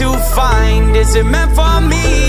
to find Is it meant for me?